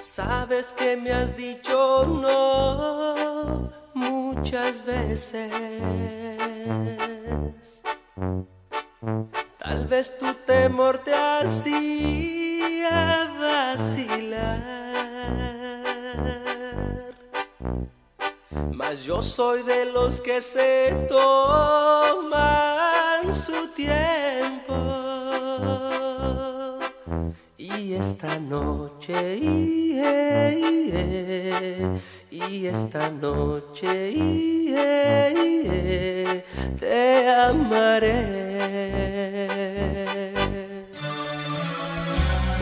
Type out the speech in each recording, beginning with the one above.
Sabes que me has dicho no muchas veces. Tal vez tu temor te hacía vacilar. Mas yo soy de los que se toman su tiempo. Esta noche, y, esta noche te amaré.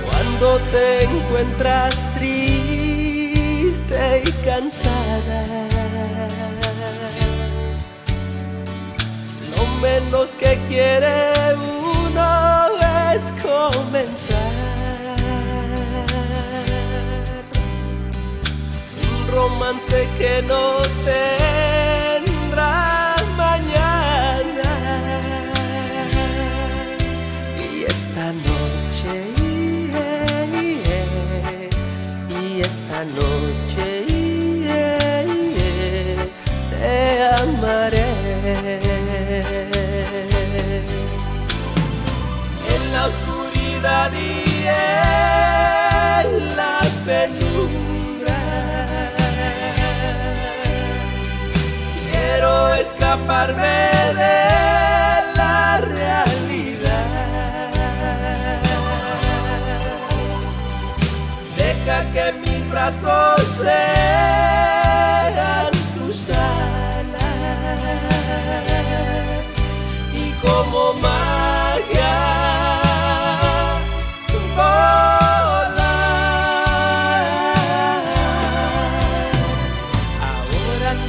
Cuando te encuentras triste y cansada, lo menos que quiere uno es comenzar. Romance que no tendrá mañana. Y esta noche, y esta noche te amaré. En la oscuridad escaparme de la realidad. Deja que mis brazos sean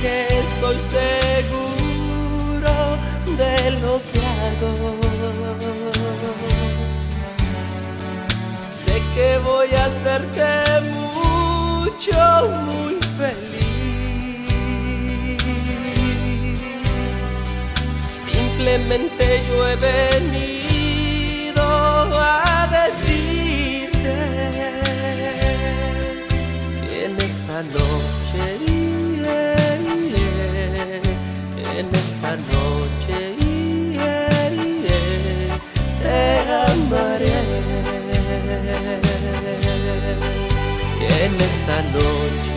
que estoy seguro de lo que hago, sé que voy a hacerte mucho, muy feliz. Simplemente yo he venido a decirte que en esta noche, en esta noche te amaré. En esta noche,